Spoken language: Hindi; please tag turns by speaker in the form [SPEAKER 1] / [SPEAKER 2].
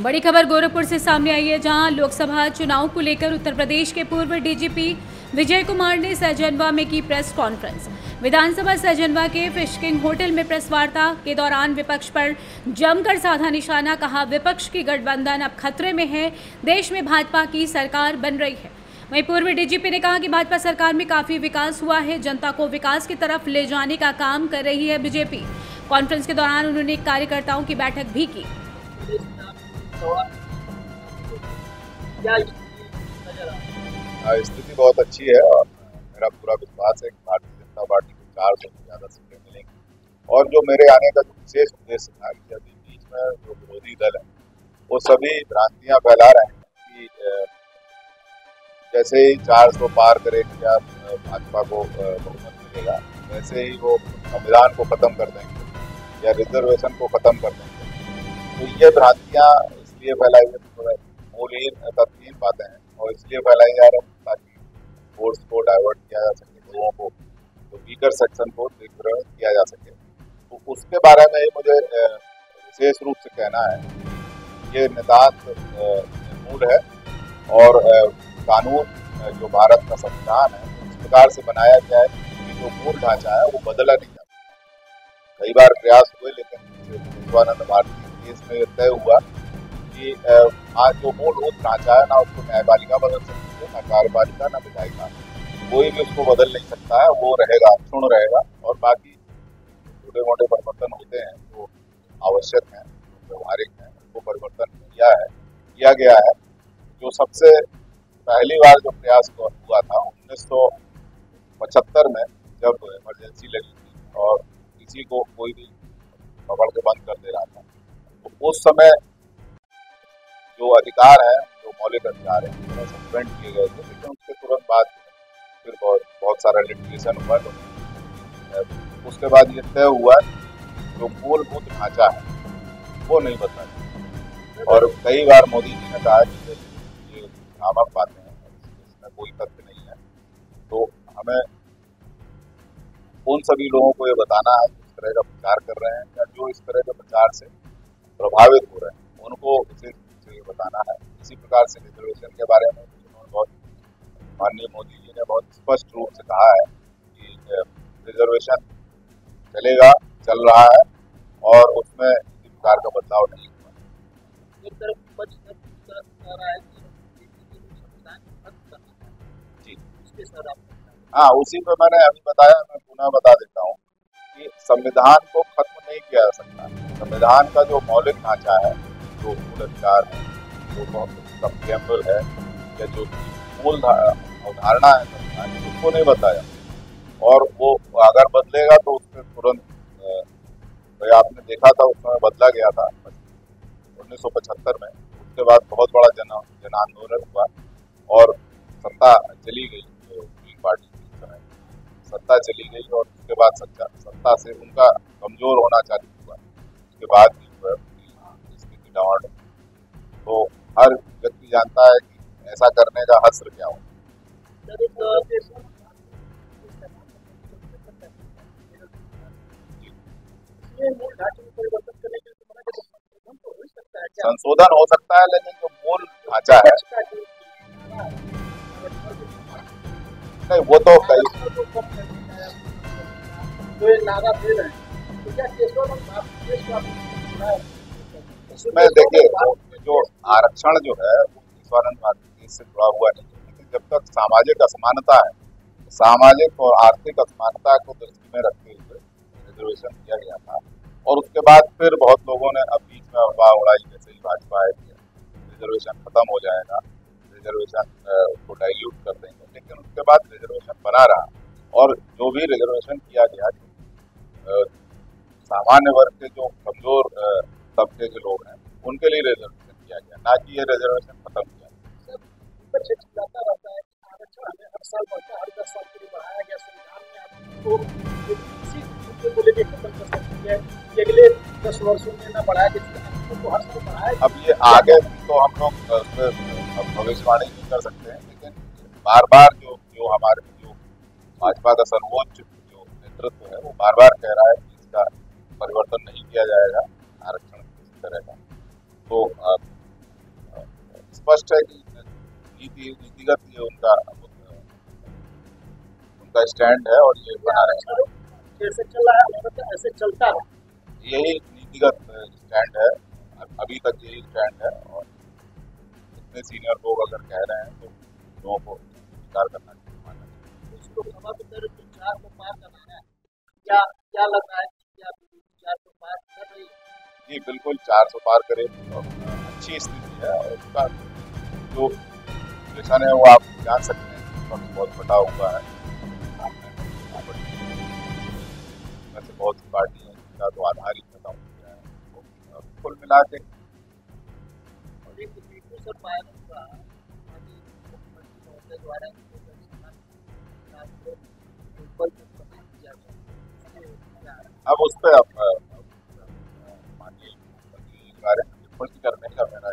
[SPEAKER 1] बड़ी खबर गोरखपुर से सामने आई है, जहाँ लोकसभा चुनाव को लेकर उत्तर प्रदेश के पूर्व डीजीपी विजय कुमार ने सहजनवा में की प्रेस कॉन्फ्रेंस। विधानसभा सहजनवा के फिशकिंग होटल में प्रेस वार्ता के दौरान विपक्ष पर जमकर साधा निशाना कहा, विपक्ष की गठबंधन अब खतरे में है, देश में भाजपा की सरकार बन रही है। वहीं पूर्व डीजीपी ने कहा कि भाजपा सरकार में काफ़ी विकास हुआ है, जनता को विकास की तरफ़ ले जाने का काम कर रही है बीजेपी। कॉन्फ्रेंस के दौरान उन्होंने कार्यकर्ताओं की बैठक भी की।
[SPEAKER 2] स्थिति बहुत अच्छी है और मेरा पूरा विश्वास है कि भारतीय जनता पार्टी को चार सौ से ज़्यादा सीटें मिलेंगी। और जो मेरे आने का जो विशेष उद्देश्य था कि अभी बीच में जो विरोधी दल है, वो सभी भ्रांतियाँ फैला रहे हैं कि जैसे ही चार सौ पार करेगी या भाजपा को बहुमत मिलेगा, वैसे ही वो संविधान को खत्म कर देंगे या रिजर्वेशन को खत्म कर देंगे। तो ये भ्रांतियाँ इसलिए फैलाई मूलहीन तथहीन बातें हैं। और इसलिए फैलाई जा रही ताकि वोट्स को डाइवर्ट किया जा सके, लोगों को, जो वीकर सेक्शन को दिग्भ्रमित किया जा सके। तो उसके बारे में मुझे विशेष रूप से कहना है, ये नितान्त मूल है। और कानून जो भारत का संविधान है इस प्रकार से बनाया गया है कि जो मूल ढांचा है, वो बदला नहीं जाता। कई बार प्रयास हुए, लेकिन शिवानंद भारती केस में तय हुआ कि आज जो मूलभूत ढांचा है ना, उसको न्यायपालिका बदल सकती है, ना कार्यपालिका, ना विधायिका। कोई भी उसको बदल नहीं सकता है, वो रहेगा क्षुण रहेगा। और बाकी छोटे मोटे परिवर्तन होते हैं, जो आवश्यक हैं व्यवहारिक हैं उनको परिवर्तन किया है, किया गया है। जो सबसे पहली बार जो प्रयास हुआ था, उन्नीस सौ पचहत्तर में जब इमरजेंसी लगी थी और किसी को कोई भी पकड़ के बंद कर दे रहा था तो उस समय जो अधिकार है, जो मौलिक अधिकार है सस्पेंड किए गए थे, लेकिन उसके तुरंत बाद फिर बहुत बहुत सारा लिटिगेशन हुआ तो उसके बाद ये तय हुआ जो मूलभूत ढांचा है, वो नहीं बदला और कई बार मोदी जी ने कहा कि ये भ्रामक बातें हैं, इसमें कोई तथ्य नहीं है। तो हमें उन सभी लोगों को ये बताना है इस तरह का प्रचार कर रहे हैं या जो इस तरह के प्रचार से प्रभावित हो रहे हैं, उनको विशेष बताना है। इसी प्रकार से रिजर्वेशन के बारे में उन्होंने बहुत माननीय मोदी जी ने बहुत स्पष्ट रूप से कहा है कि रिजर्वेशन चलेगा चल रहा है और उसमें किसी प्रकार का बदलाव नहीं हुआ। हाँ उसी पे मैंने अभी बताया मैं पुनः बता देता हूँ कि संविधान को खत्म नहीं किया जा सकता। संविधान का जो मौलिक ढांचा है जो मूल अधिकार है जो बहुत प्रियम्बल है, या जो मूल अवधारणा है उसको नहीं बताया। और वो अगर बदलेगा तो उसमें तुरंत भाई आपने देखा था उस समय बदला गया था। उन्नीस सौ पचहत्तर में, उसके बाद बहुत बड़ा जन जन आंदोलन हुआ और सत्ता चली गई ग्रीन पार्टी की समय। सत्ता चली गई और उसके बाद सत्ता से उनका कमज़ोर होना चालू हुआ। उसके बाद हर व्यक्ति जानता है कि ऐसा करने का हस्त्र क्या हो। संशोधन हो सकता है, लेकिन जो मूल ढांचा है, नहीं, वो तो कई इसमें देखिए, जो आरक्षण जो है स्वानंद भारती से जुड़ा हुआ नहीं है। लेकिन जब तक सामाजिक असमानता है, सामाजिक और आर्थिक असमानता को दृष्टि में रखते हुए रिजर्वेशन किया गया था, और उसके बाद फिर बहुत लोगों ने अब बीच में अफवाह उड़ाई, जैसे ही भाजपा है रिजर्वेशन खत्म हो जाएगा रिजर्वेशन को डाइल्यूट कर देंगे। लेकिन उसके बाद रिजर्वेशन बना रहा, और जो भी रिजर्वेशन किया गया सामान्य वर्ग के जो कमज़ोर तबके के लोग हैं उनके लिए रिजर्वेशन किया गया ना कि ये रिजर्वेशन खत्म किया अब ये आगे तो हम लोग भविष्यवाणी नहीं कर सकते हैं लेकिन बार बार जो जो हमारे जो भाजपा का सर्वोच्च जो नेतृत्व है वो बार बार कह रहा है। उनका स्टैंड है और ये बना
[SPEAKER 3] रहा है। ऐसे चलता है।
[SPEAKER 2] यही नीतिगत स्टैंड है। अभी तक यही स्टैंड है और इतने सीनियर लोग अगर कह रहे हैं तो लोगों को स्वीकार करना चाहिए
[SPEAKER 3] के को कि को
[SPEAKER 2] जी बिल्कुल चार सौ पार करे। और अच्छी स्थिति है और उसका जो विश्लेषण है वो आप जान सकते हैं। बहुत बटा हुआ है। वैसे बहुत सी पार्टी है जिनका तो आधार ही खत्म हो गया है तो कुल मिला के
[SPEAKER 3] है?
[SPEAKER 2] अब उस पर अब माननीय में करने का मेरा